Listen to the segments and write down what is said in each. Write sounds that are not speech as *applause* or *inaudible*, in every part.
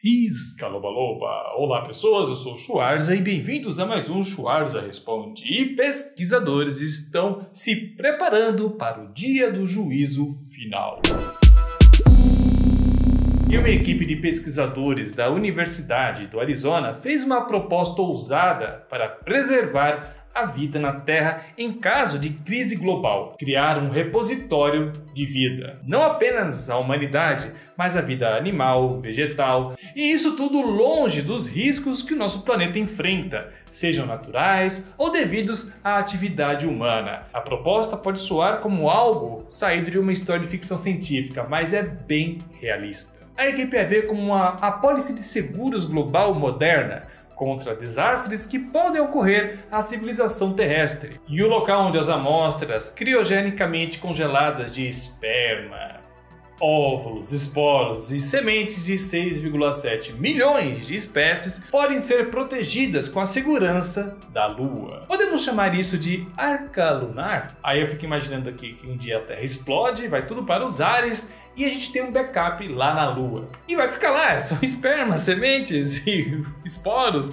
Iscalobaloba! Olá pessoas, eu sou o Schwarza e bem-vindos a mais um Schwarza Responde. E pesquisadores estão se preparando para o dia do juízo final. E uma equipe de pesquisadores da Universidade do Arizona fez uma proposta ousada para preservar a vida na Terra em caso de crise global, criar um repositório de vida. Não apenas a humanidade, mas a vida animal, vegetal, e isso tudo longe dos riscos que o nosso planeta enfrenta, sejam naturais ou devidos à atividade humana. A proposta pode soar como algo saído de uma história de ficção científica, mas é bem realista. A equipe é ver como uma apólice de seguros global moderna, contra desastres que podem ocorrer à civilização terrestre, e o local onde as amostras criogenicamente congeladas de esperma, óvulos, esporos e sementes de 6,7 milhões de espécies podem ser protegidas com a segurança da Lua. Podemos chamar isso de arca lunar? Aí eu fico imaginando aqui que um dia a Terra explode, vai tudo para os ares e a gente tem um backup lá na Lua. E vai ficar lá, *laughs* são espermas, sementes e *laughs* esporos.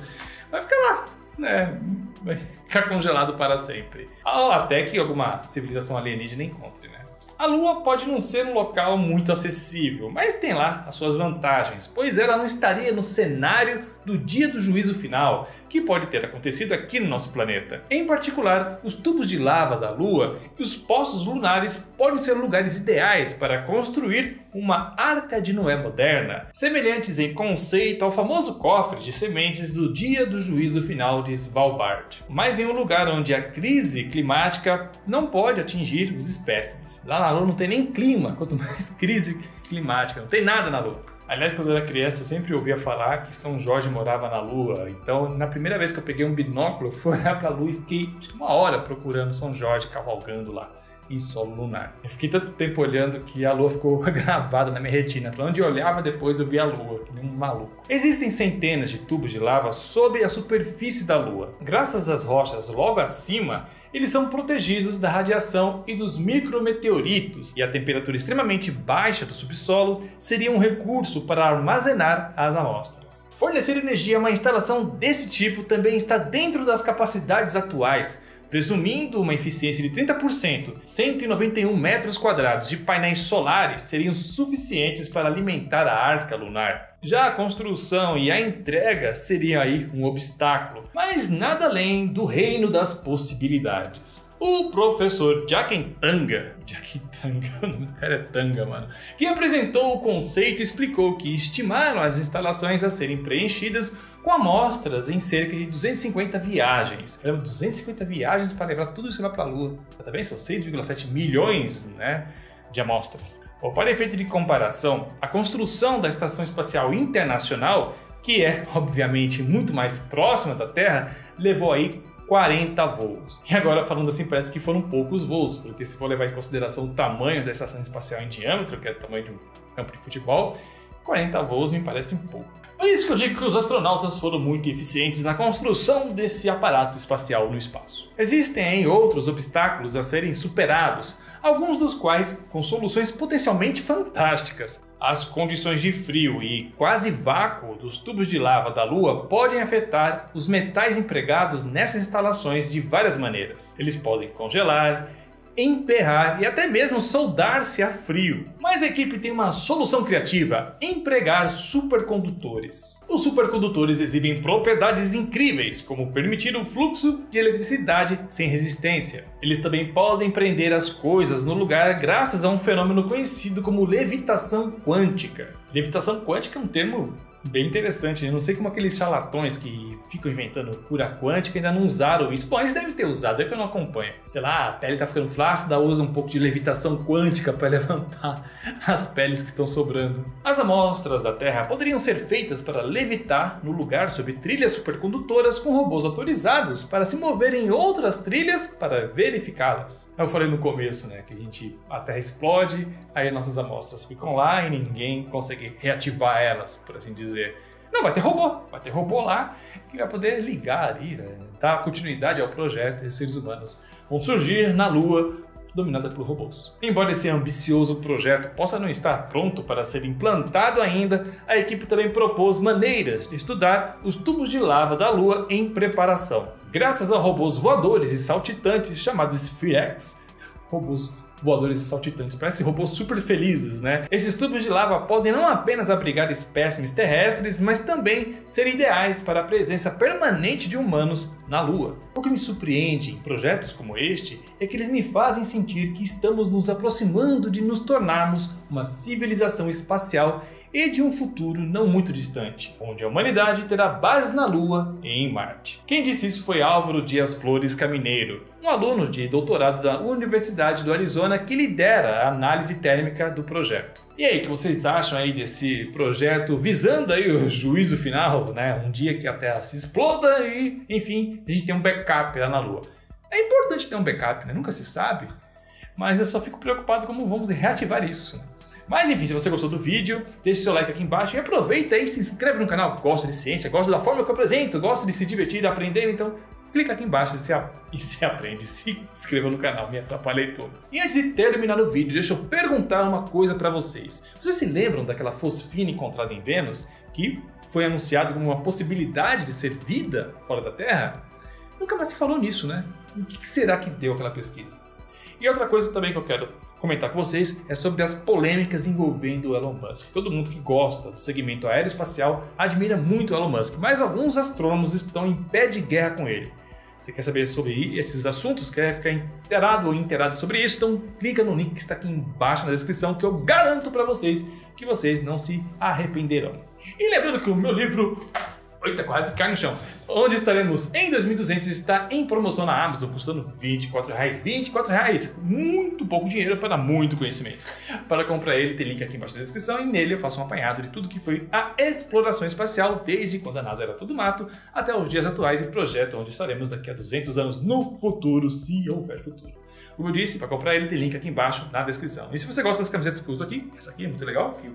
Vai ficar lá, né? Vai ficar congelado para sempre. Até que alguma civilização alienígena encontre, né? A Lua pode não ser um local muito acessível, mas tem lá as suas vantagens, pois ela não estaria no cenário do dia do juízo final, que pode ter acontecido aqui no nosso planeta. Em particular, os tubos de lava da Lua e os poços lunares podem ser lugares ideais para construir uma Arca de Noé moderna, semelhantes em conceito ao famoso cofre de sementes do dia do juízo final de Svalbard, mas em um lugar onde a crise climática não pode atingir os espécimes. Lá na Lua não tem nem clima, quanto mais *laughs* crise climática, não tem nada na Lua. Aliás, quando eu era criança, eu sempre ouvia falar que São Jorge morava na Lua. Então, na primeira vez que eu peguei um binóculo, fui olhar para a Lua e fiquei uma hora procurando São Jorge cavalgando lá em solo lunar. Eu fiquei tanto tempo olhando que a lua ficou *laughs* gravada na minha retina. Para onde eu olhava depois eu via a lua, que nem um maluco. Existem centenas de tubos de lava sob a superfície da lua. Graças às rochas logo acima, eles são protegidos da radiação e dos micrometeoritos, e a temperatura extremamente baixa do subsolo seria um recurso para armazenar as amostras. Fornecer energia a uma instalação desse tipo também está dentro das capacidades atuais, Presumindo uma eficiência de 30%, 191 metros quadrados de painéis solares seriam suficientes para alimentar a arca lunar. Já a construção e a entrega seriam aí um obstáculo, mas nada além do reino das possibilidades o professor Jakentanga, Jakentanga, *laughs* o nome do cara é Tanga, mano, que apresentou o conceito explicou que estimaram as instalações a serem preenchidas com amostras em cerca de 250 viagens. 250 viagens para levar tudo isso lá para a Lua. Tá? São 6,7 milhões, né, de amostras. Para efeito de comparação, a construção da Estação Espacial Internacional, que é obviamente muito mais próxima da Terra, levou aí 40 voos. E agora falando assim, parece que foram poucos voos, porque se for levar em consideração o tamanho da estação espacial em diâmetro, que é o tamanho de um campo de futebol, 40 voos me parece um pouco. Por isso que eu digo que os astronautas foram muito eficientes na construção desse aparato espacial no espaço. Existem outros obstáculos a serem superados, alguns dos quais com soluções potencialmente fantásticas. As condições de frio e quase vácuo dos tubos de lava da Lua podem afetar os metais empregados nessas instalações de várias maneiras. Eles podem congelar, emperrar e até mesmo soldar-se a frio. Mas a equipe tem uma solução criativa: empregar supercondutores. Os supercondutores exibem propriedades incríveis, como permitir o fluxo de eletricidade sem resistência. Eles também podem prender as coisas no lugar graças a um fenômeno conhecido como levitação quântica. Levitação quântica é um termo bem interessante. Eu não sei como aqueles charlatões que ficam inventando cura quântica ainda não usaram isso. Bom, eles devem ter usado, é que eu não acompanho. Sei lá, a pele tá ficando flácida, usa um pouco de levitação quântica para *laughs* levantar as peles que estão sobrando. As amostras da Terra poderiam ser feitas para levitar no lugar sob trilhas supercondutoras com robôs autorizados para se mover em outras trilhas para verificá-las. Eu falei no começo, né, que a gente a Terra explode, aí nossas amostras ficam lá e ninguém consegue reativar elas, por assim dizer. Não, vai ter robô, vai ter robô lá que vai poder ligar ali, né? dar continuidade ao projeto e os seres humanos vão surgir na Lua dominada por robôs. Embora esse ambicioso projeto possa não estar pronto para ser implantado ainda, a equipe também propôs maneiras de estudar os tubos de lava da Lua em preparação. Graças a robôs voadores e saltitantes chamados Spherex, robôs voadores saltitantes. Parecem robôs super felizes, né? Esses tubos de lava podem não apenas abrigar espécimes terrestres, mas também ser ideais para a presença permanente de humanos na Lua. O que me surpreende em projetos como este é que eles me fazem sentir que estamos nos aproximando de nos tornarmos uma civilização espacial e de um futuro não muito distante, onde a humanidade terá base na Lua e em Marte. Quem disse isso foi Álvaro Dias Flores Camineiro, um aluno de doutorado da Universidade do Arizona que lidera a análise térmica do projeto. E aí, o que vocês acham aí desse projeto visando aí o juízo final, né? Um dia que a Terra se exploda e, enfim, a gente tem um backup lá na Lua. É importante ter um backup, né? Nunca se sabe. Mas eu só fico preocupado como vamos reativar isso. Mas enfim, se você gostou do vídeo, deixe seu like aqui embaixo e aproveita e se inscreve no canal. Gosta de ciência, gosta da forma que eu apresento, gosta de se divertir, aprender, então clica aqui embaixo e se, e se aprende, *laughs* se inscreva no canal, me atrapalhei todo. E antes de terminar o vídeo, deixa eu perguntar uma coisa para vocês. Vocês se lembram daquela fosfina encontrada em Vênus, que foi anunciado como uma possibilidade de ser vida fora da Terra? Nunca mais se falou nisso, né? O que será que deu aquela pesquisa? E outra coisa também que eu quero comentar com vocês é sobre as polêmicas envolvendo o Elon Musk. Todo mundo que gosta do segmento aeroespacial admira muito o Elon Musk, mas alguns astrônomos estão em pé de guerra com ele. Você quer saber sobre esses assuntos, quer ficar inteirado ou inteirado sobre isso, então clica no link que está aqui embaixo na descrição que eu garanto para vocês que vocês não se arrependerão. E lembrando que o meu livro Eita, quase cai no chão. Onde estaremos em 2200 está em promoção na Amazon, custando 24 reais. 24 reais, muito pouco dinheiro para muito conhecimento. Para comprar ele, tem link aqui embaixo na descrição e nele eu faço um apanhado de tudo que foi a exploração espacial, desde quando a NASA era tudo mato, até os dias atuais e projeto onde estaremos daqui a 200 anos no futuro, se houver futuro. Como eu disse, para comprar ele tem link aqui embaixo na descrição. E se você gosta das camisetas que eu uso aqui, essa aqui é muito legal, que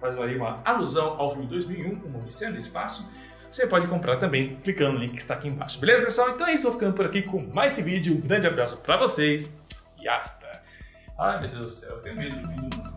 faz uma alusão ao filme 2001, o Odisseia no Espaço, você pode comprar também clicando no link que está aqui embaixo. Beleza, pessoal? Então é isso, vou ficando por aqui com mais esse vídeo. Um grande abraço para vocês e hasta. Ai, meu Deus do céu, eu tenho medo do vídeo.